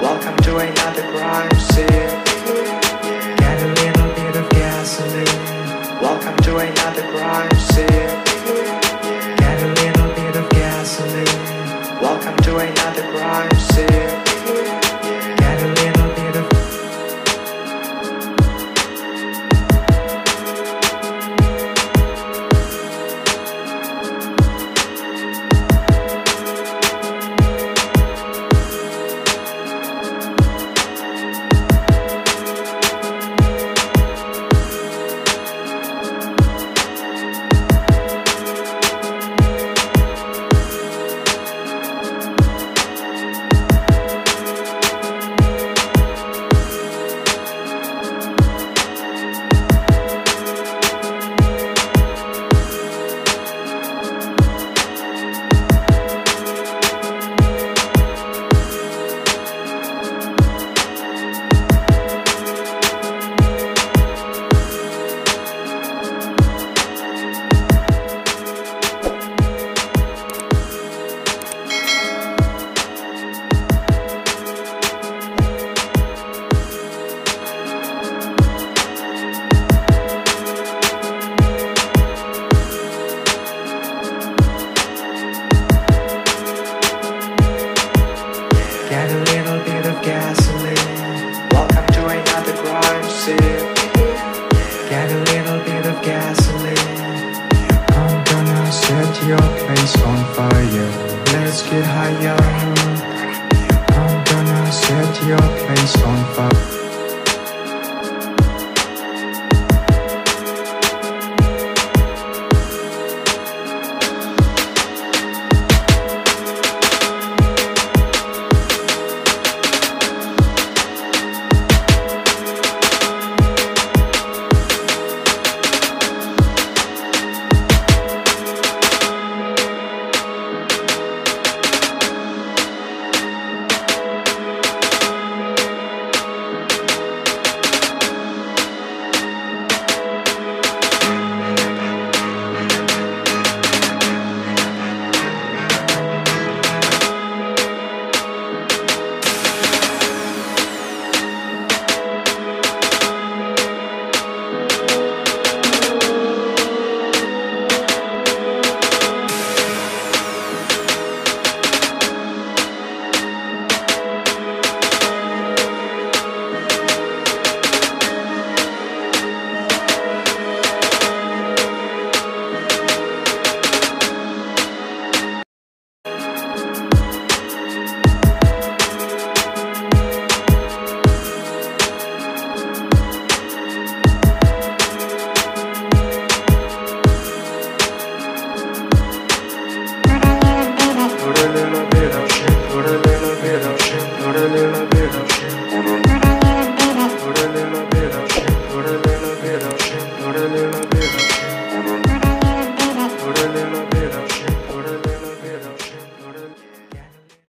Welcome to another crime scene. Get a little bit of gasoline. Welcome to another crime scene. Get a little bit of gasoline. Welcome to another. your face on fire. Buona